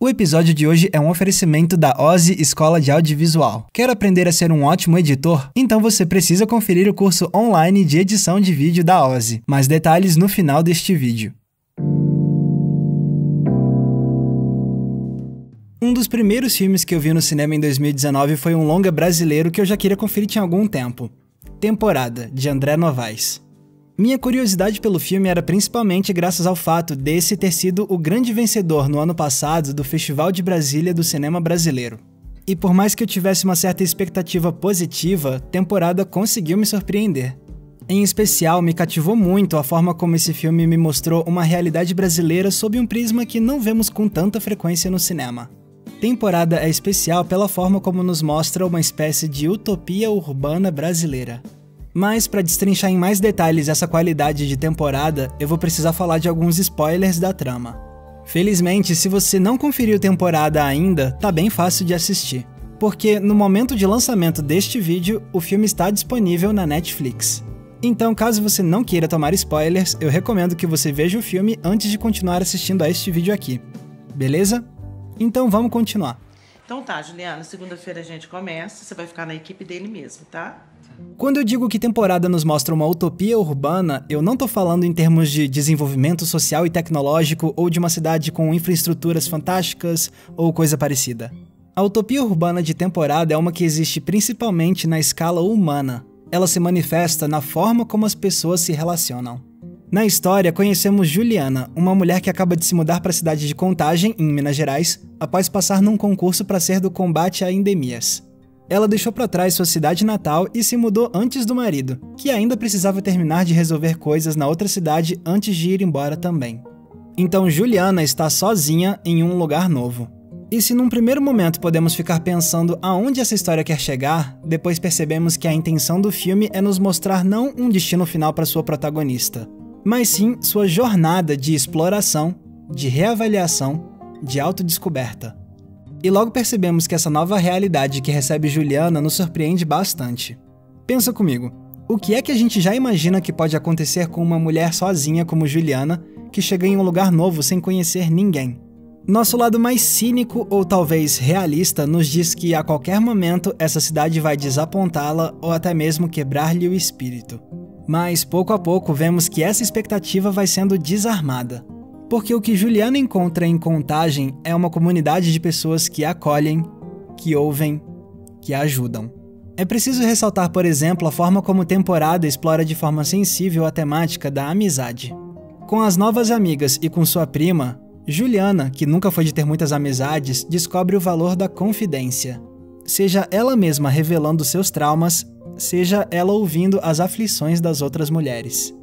O episódio de hoje é um oferecimento da Ozzy Escola de Audiovisual. Quer aprender a ser um ótimo editor? Então você precisa conferir o curso online de edição de vídeo da Ozzy. Mais detalhes no final deste vídeo. Um dos primeiros filmes que eu vi no cinema em 2019 foi um longa brasileiro que eu já queria conferir tinha algum tempo. Temporada, de André Novaes. Minha curiosidade pelo filme era principalmente graças ao fato desse ter sido o grande vencedor no ano passado do Festival de Brasília do Cinema Brasileiro. E por mais que eu tivesse uma certa expectativa positiva, temporada conseguiu me surpreender. Em especial, me cativou muito a forma como esse filme me mostrou uma realidade brasileira sob um prisma que não vemos com tanta frequência no cinema. Temporada é especial pela forma como nos mostra uma espécie de utopia urbana brasileira. Mas para destrinchar em mais detalhes essa qualidade de temporada, eu vou precisar falar de alguns spoilers da trama. Felizmente, se você não conferiu temporada ainda, tá bem fácil de assistir, porque no momento de lançamento deste vídeo, o filme está disponível na Netflix. Então, caso você não queira tomar spoilers, eu recomendo que você veja o filme antes de continuar assistindo a este vídeo aqui. Beleza? Então vamos continuar. Então tá, Juliana, segunda-feira a gente começa, você vai ficar na equipe dele mesmo, tá? Quando eu digo que temporada nos mostra uma utopia urbana, eu não tô falando em termos de desenvolvimento social e tecnológico ou de uma cidade com infraestruturas fantásticas ou coisa parecida. A utopia urbana de temporada é uma que existe principalmente na escala humana. Ela se manifesta na forma como as pessoas se relacionam. Na história, conhecemos Juliana, uma mulher que acaba de se mudar para a cidade de Contagem, em Minas Gerais, após passar num concurso para ser do combate a endemias. Ela deixou para trás sua cidade natal e se mudou antes do marido, que ainda precisava terminar de resolver coisas na outra cidade antes de ir embora também. Então Juliana está sozinha em um lugar novo. E se num primeiro momento podemos ficar pensando aonde essa história quer chegar, depois percebemos que a intenção do filme é nos mostrar não um destino final para sua protagonista, mas sim sua jornada de exploração, de reavaliação, de autodescoberta. E logo percebemos que essa nova realidade que recebe Juliana nos surpreende bastante. Pensa comigo, o que é que a gente já imagina que pode acontecer com uma mulher sozinha como Juliana, que chega em um lugar novo sem conhecer ninguém? Nosso lado mais cínico ou talvez realista nos diz que a qualquer momento essa cidade vai desapontá-la ou até mesmo quebrar-lhe o espírito. Mas pouco a pouco vemos que essa expectativa vai sendo desarmada porque o que Juliana encontra em Contagem é uma comunidade de pessoas que acolhem, que ouvem, que ajudam. É preciso ressaltar, por exemplo, a forma como temporada explora de forma sensível a temática da amizade. Com as novas amigas e com sua prima, Juliana, que nunca foi de ter muitas amizades, descobre o valor da confidência. Seja ela mesma revelando seus traumas, seja ela ouvindo as aflições das outras mulheres.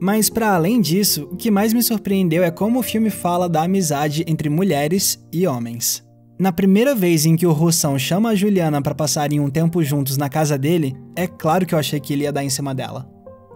Mas para além disso, o que mais me surpreendeu é como o filme fala da amizade entre mulheres e homens. Na primeira vez em que o Russão chama a Juliana para passarem um tempo juntos na casa dele, é claro que eu achei que ele ia dar em cima dela.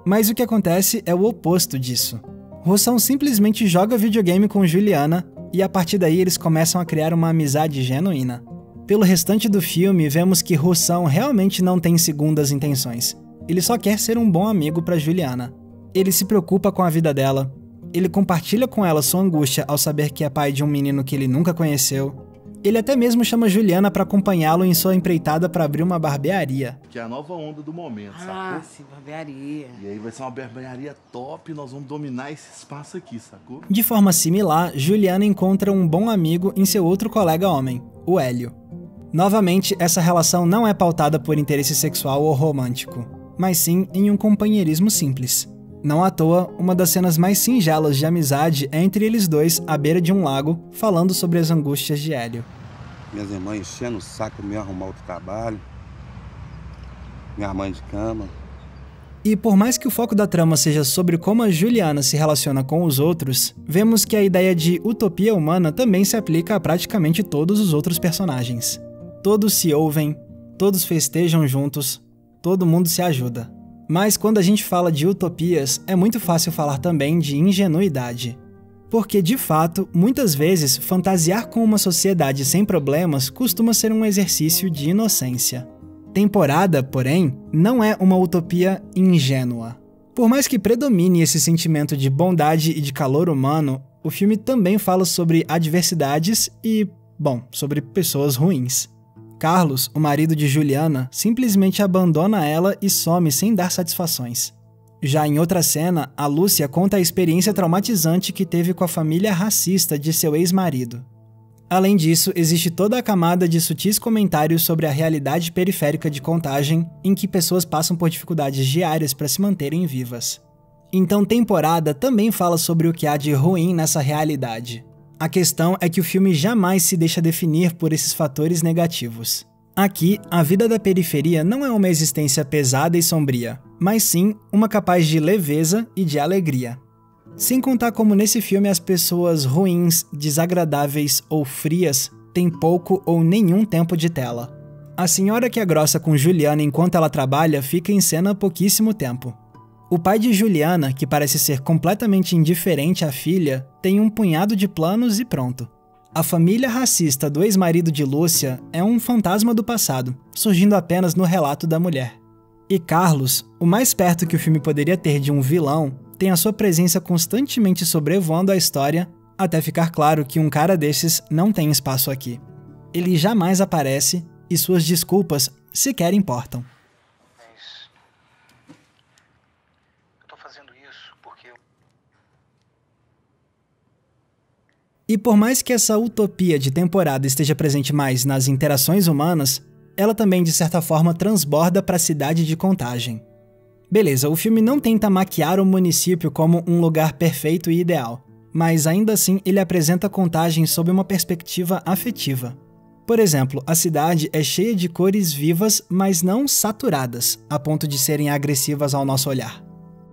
Mas o que acontece é o oposto disso. Russão simplesmente joga videogame com Juliana e a partir daí eles começam a criar uma amizade genuína. Pelo restante do filme, vemos que Russão realmente não tem segundas intenções. Ele só quer ser um bom amigo para Juliana. Ele se preocupa com a vida dela. Ele compartilha com ela sua angústia ao saber que é pai de um menino que ele nunca conheceu. Ele até mesmo chama Juliana para acompanhá-lo em sua empreitada para abrir uma barbearia. Que é a nova onda do momento, ah, sacou? Ah, sim, barbearia. E aí vai ser uma barbearia top, nós vamos dominar esse espaço aqui, sacou? De forma similar, Juliana encontra um bom amigo em seu outro colega homem, o Hélio. Novamente, essa relação não é pautada por interesse sexual ou romântico, mas sim em um companheirismo simples. Não à toa, uma das cenas mais singelas de amizade é entre eles dois à beira de um lago, falando sobre as angústias de Hélio. Minhas irmãs enchendo o saco me arrumar outro trabalho. Minha mãe de cama. E por mais que o foco da trama seja sobre como a Juliana se relaciona com os outros, vemos que a ideia de utopia humana também se aplica a praticamente todos os outros personagens. Todos se ouvem, todos festejam juntos, todo mundo se ajuda. Mas quando a gente fala de utopias, é muito fácil falar também de ingenuidade. Porque, de fato, muitas vezes, fantasiar com uma sociedade sem problemas costuma ser um exercício de inocência. Temporada, porém, não é uma utopia ingênua. Por mais que predomine esse sentimento de bondade e de calor humano, o filme também fala sobre adversidades e, Bom, sobre pessoas ruins. Carlos, o marido de Juliana, simplesmente abandona ela e some sem dar satisfações. Já em outra cena, a Lúcia conta a experiência traumatizante que teve com a família racista de seu ex-marido. Além disso, existe toda a camada de sutis comentários sobre a realidade periférica de contagem, em que pessoas passam por dificuldades diárias para se manterem vivas. Então, temporada também fala sobre o que há de ruim nessa realidade. A questão é que o filme jamais se deixa definir por esses fatores negativos. Aqui, a vida da periferia não é uma existência pesada e sombria, mas sim uma capaz de leveza e de alegria. Sem contar como nesse filme as pessoas ruins, desagradáveis ou frias têm pouco ou nenhum tempo de tela. A senhora que é grossa com Juliana enquanto ela trabalha fica em cena pouquíssimo tempo. O pai de Juliana, que parece ser completamente indiferente à filha, tem um punhado de planos e pronto. A família racista do ex-marido de Lúcia é um fantasma do passado, surgindo apenas no relato da mulher. E Carlos, o mais perto que o filme poderia ter de um vilão, tem a sua presença constantemente sobrevoando a história até ficar claro que um cara desses não tem espaço aqui. Ele jamais aparece e suas desculpas sequer importam. Mas. Eu tô fazendo isso porque. E por mais que essa utopia de temporada esteja presente mais nas interações humanas, ela também de certa forma transborda para a cidade de Contagem. Beleza, o filme não tenta maquiar o município como um lugar perfeito e ideal, mas ainda assim ele apresenta Contagem sob uma perspectiva afetiva. Por exemplo, a cidade é cheia de cores vivas, mas não saturadas, a ponto de serem agressivas ao nosso olhar.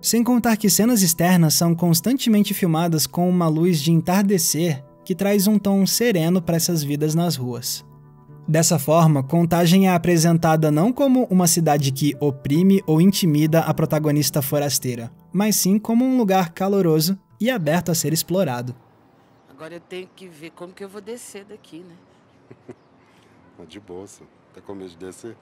Sem contar que cenas externas são constantemente filmadas com uma luz de entardecer que traz um tom sereno para essas vidas nas ruas. Dessa forma, Contagem é apresentada não como uma cidade que oprime ou intimida a protagonista forasteira, mas sim como um lugar caloroso e aberto a ser explorado. Agora eu tenho que ver como que eu vou descer daqui, né? de bolsa. Tá com medo de descer?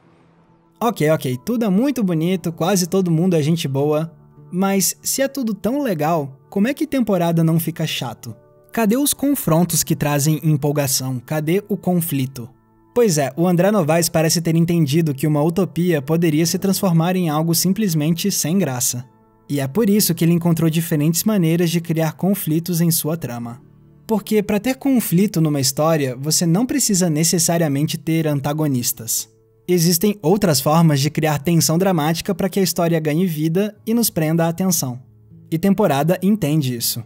Ok, ok, tudo é muito bonito, quase todo mundo é gente boa, mas se é tudo tão legal, como é que temporada não fica chato? Cadê os confrontos que trazem empolgação? Cadê o conflito? Pois é, o André Novaes parece ter entendido que uma utopia poderia se transformar em algo simplesmente sem graça. E é por isso que ele encontrou diferentes maneiras de criar conflitos em sua trama. Porque para ter conflito numa história, você não precisa necessariamente ter antagonistas. Existem outras formas de criar tensão dramática para que a história ganhe vida e nos prenda a atenção. E temporada entende isso.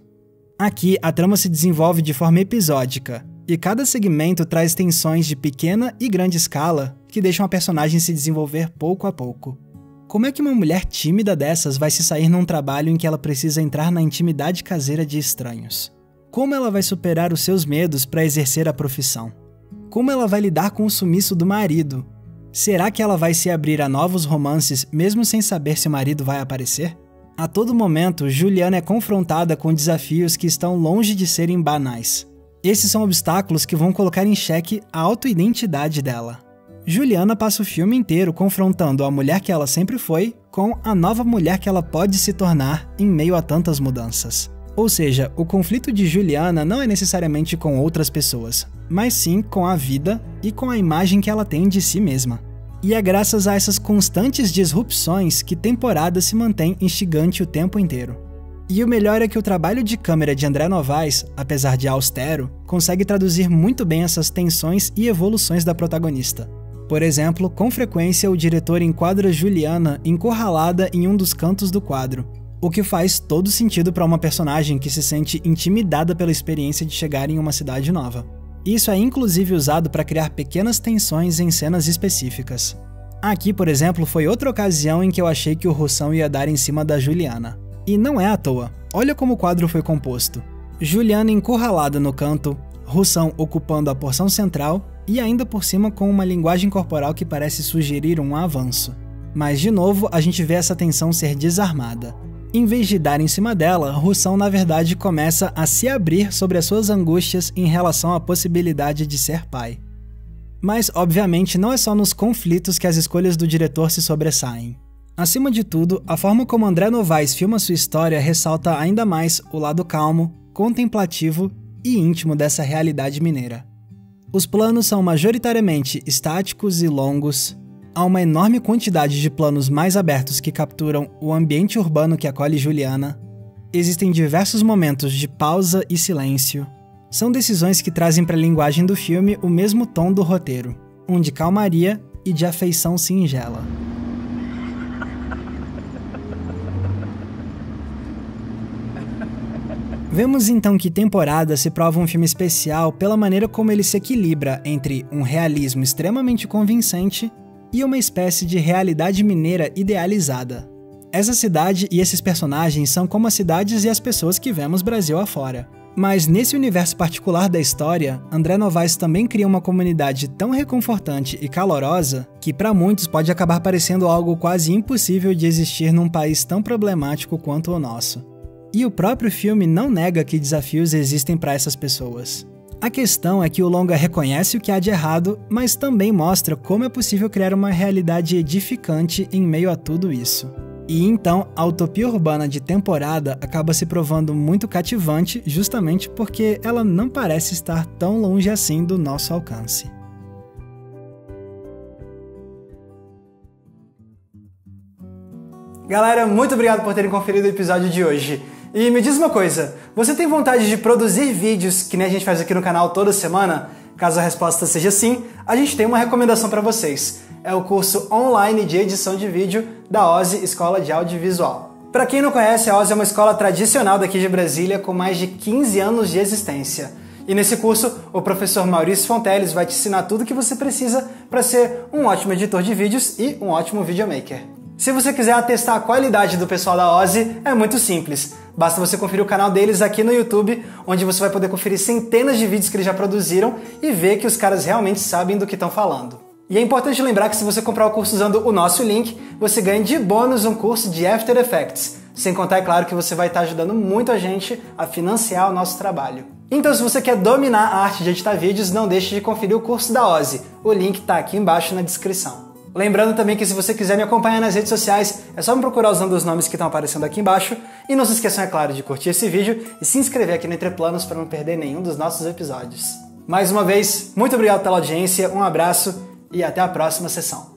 Aqui, a trama se desenvolve de forma episódica, e cada segmento traz tensões de pequena e grande escala que deixam a personagem se desenvolver pouco a pouco. Como é que uma mulher tímida dessas vai se sair num trabalho em que ela precisa entrar na intimidade caseira de estranhos? Como ela vai superar os seus medos para exercer a profissão? Como ela vai lidar com o sumiço do marido? Será que ela vai se abrir a novos romances mesmo sem saber se o marido vai aparecer? A todo momento, Juliana é confrontada com desafios que estão longe de serem banais. Esses são obstáculos que vão colocar em xeque a autoidentidade dela. Juliana passa o filme inteiro confrontando a mulher que ela sempre foi com a nova mulher que ela pode se tornar em meio a tantas mudanças. Ou seja, o conflito de Juliana não é necessariamente com outras pessoas, mas sim com a vida e com a imagem que ela tem de si mesma. E é graças a essas constantes disrupções que temporada se mantém instigante o tempo inteiro. E o melhor é que o trabalho de câmera de André Novaes, apesar de austero, consegue traduzir muito bem essas tensões e evoluções da protagonista. Por exemplo, com frequência o diretor enquadra Juliana encurralada em um dos cantos do quadro, o que faz todo sentido para uma personagem que se sente intimidada pela experiência de chegar em uma cidade nova. Isso é inclusive usado para criar pequenas tensões em cenas específicas. Aqui, por exemplo, foi outra ocasião em que eu achei que o Russão ia dar em cima da Juliana. E não é à toa. Olha como o quadro foi composto. Juliana encurralada no canto, Russão ocupando a porção central e ainda por cima com uma linguagem corporal que parece sugerir um avanço. Mas de novo a gente vê essa tensão ser desarmada. Em vez de dar em cima dela, Russão na verdade começa a se abrir sobre as suas angústias em relação à possibilidade de ser pai. Mas, obviamente, não é só nos conflitos que as escolhas do diretor se sobressaem. Acima de tudo, a forma como André Novaes filma sua história ressalta ainda mais o lado calmo, contemplativo e íntimo dessa realidade mineira. Os planos são majoritariamente estáticos e longos. Há uma enorme quantidade de planos mais abertos que capturam o ambiente urbano que acolhe Juliana. Existem diversos momentos de pausa e silêncio. São decisões que trazem para a linguagem do filme o mesmo tom do roteiro, um de calmaria e de afeição singela. Vemos então que Temporada se prova um filme especial pela maneira como ele se equilibra entre um realismo extremamente convincente e uma espécie de realidade mineira idealizada. Essa cidade e esses personagens são como as cidades e as pessoas que vemos Brasil afora. Mas nesse universo particular da história, André Novaes também cria uma comunidade tão reconfortante e calorosa que para muitos pode acabar parecendo algo quase impossível de existir num país tão problemático quanto o nosso. E o próprio filme não nega que desafios existem para essas pessoas. A questão é que o longa reconhece o que há de errado, mas também mostra como é possível criar uma realidade edificante em meio a tudo isso. E então, a utopia urbana de temporada acaba se provando muito cativante justamente porque ela não parece estar tão longe assim do nosso alcance. Galera, muito obrigado por terem conferido o episódio de hoje. E me diz uma coisa, você tem vontade de produzir vídeos que nem a gente faz aqui no canal toda semana? Caso a resposta seja sim, a gente tem uma recomendação para vocês. É o curso online de edição de vídeo da OSE Escola de Audiovisual. Para quem não conhece, a OSE é uma escola tradicional daqui de Brasília com mais de 15 anos de existência. E nesse curso, o professor Maurício Fonteles vai te ensinar tudo o que você precisa para ser um ótimo editor de vídeos e um ótimo videomaker. Se você quiser atestar a qualidade do pessoal da OSE, é muito simples. Basta você conferir o canal deles aqui no YouTube, onde você vai poder conferir centenas de vídeos que eles já produziram e ver que os caras realmente sabem do que estão falando. E é importante lembrar que se você comprar o curso usando o nosso link, você ganha de bônus um curso de After Effects. Sem contar, é claro, que você vai estar ajudando muito a gente a financiar o nosso trabalho. Então, se você quer dominar a arte de editar vídeos, não deixe de conferir o curso da OSE. O link está aqui embaixo na descrição. Lembrando também que se você quiser me acompanhar nas redes sociais, é só me procurar usando os nomes que estão aparecendo aqui embaixo. E não se esqueçam, é claro, de curtir esse vídeo e se inscrever aqui no Entre Planos para não perder nenhum dos nossos episódios. Mais uma vez, muito obrigado pela audiência, um abraço e até a próxima sessão.